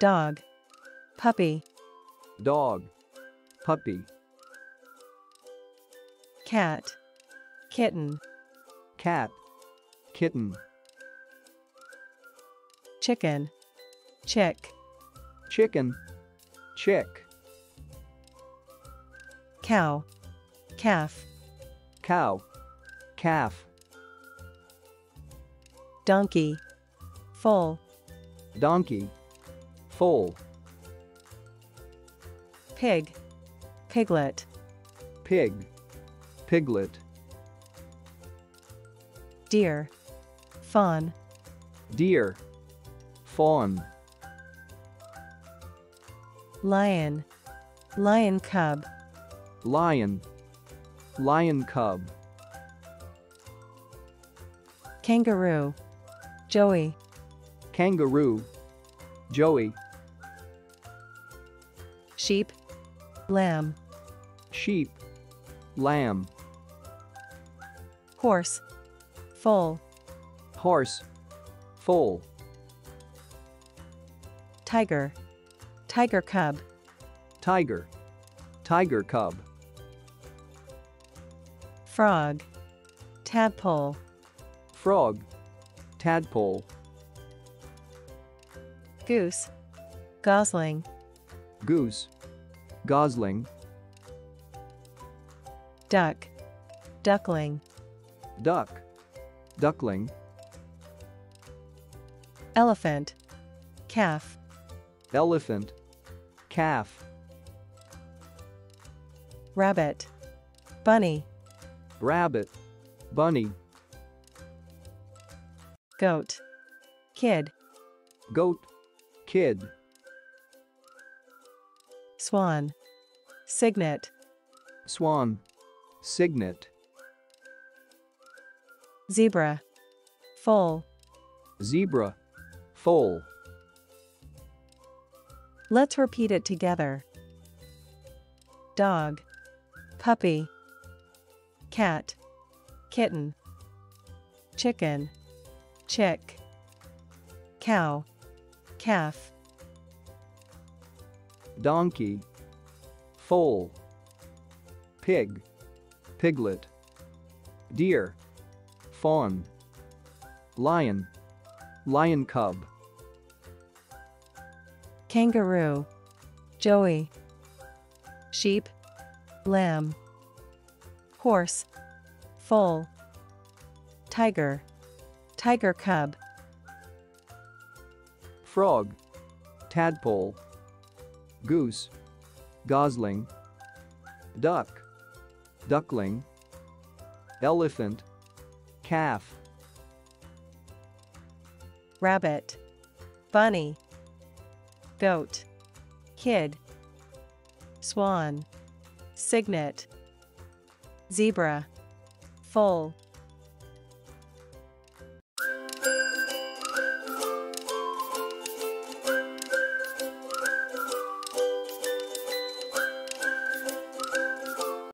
dog, puppy, dog, puppy, cat, kitten, cat, kitten, chicken, chick, chicken, chick, cow, calf, cow, calf, donkey, foal, donkey, foal, pig, piglet, pig, piglet, deer, fawn, deer, fawn, lion, lion cub, lion, lion cub, kangaroo, joey, kangaroo, joey, sheep, lamb, sheep, lamb, horse, foal, horse, foal, tiger, tiger cub, tiger, tiger cub, frog, tadpole, frog, tadpole, goose, gosling, goose, gosling, duck, duckling, duck, duckling, elephant, calf, elephant, calf, rabbit, bunny, rabbit, bunny, goat, kid, goat, kid, swan, cygnet, swan, cygnet, zebra, foal. zebra, foal, Let's repeat it together. Dog, puppy, cat, kitten, chicken, chick, cow, calf, donkey, foal, pig, piglet, deer, fawn, lion, lion cub, kangaroo, joey, sheep, lamb, horse, foal, tiger, tiger cub, frog, tadpole, goose, gosling, duck, duckling, elephant, calf, rabbit, bunny, goat, kid, swan, cygnet, zebra, foal,